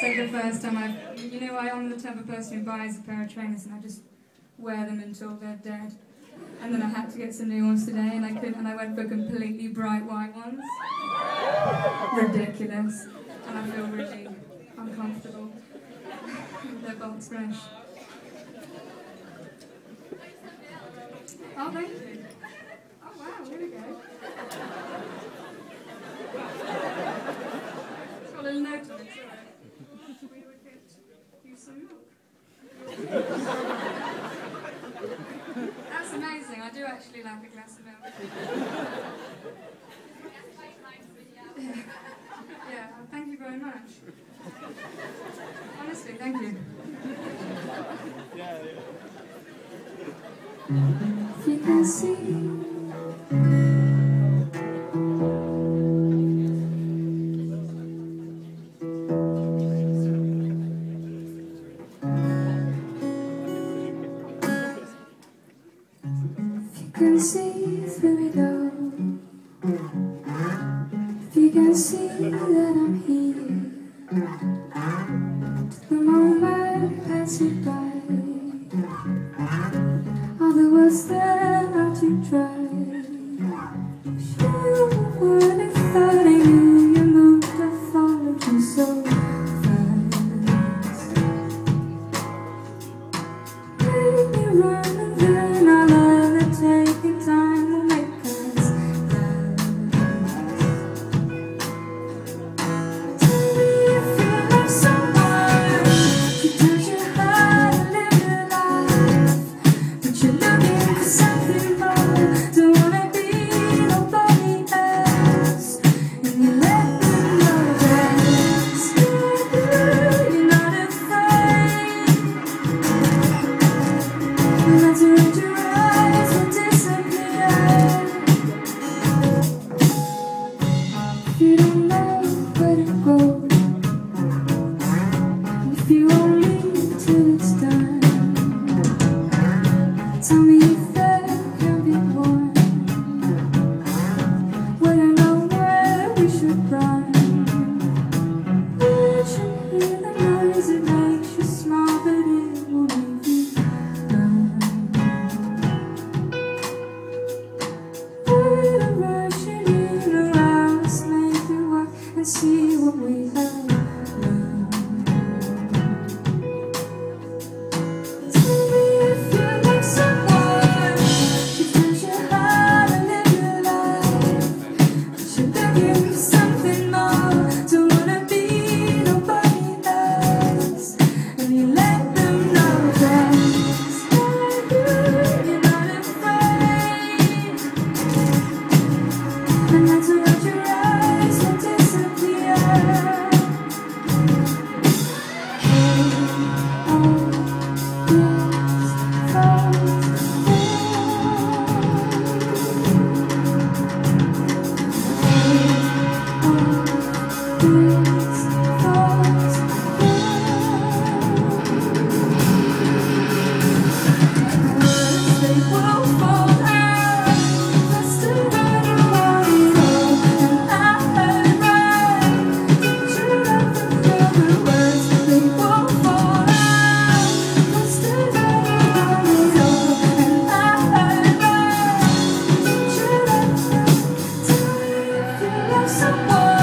So the first time I've, you know, I, I'm the type of person who buys a pair of trainers and I just wear them until they're dead. And then I had to get some new ones today, and I couldn't, and I went for completely bright white ones. Ridiculous, and I feel really uncomfortable. They're box fresh. Oh, thank you. Oh wow, here we go. A little note. sorry. We would get you some milk. That's amazing. I do actually a glass of milk. Yeah. yeah, thank you very much. Honestly, thank you. Yeah, If you can see can see through it all, if you can see that I'm here, to the moment passing by, all the words that Tell me support.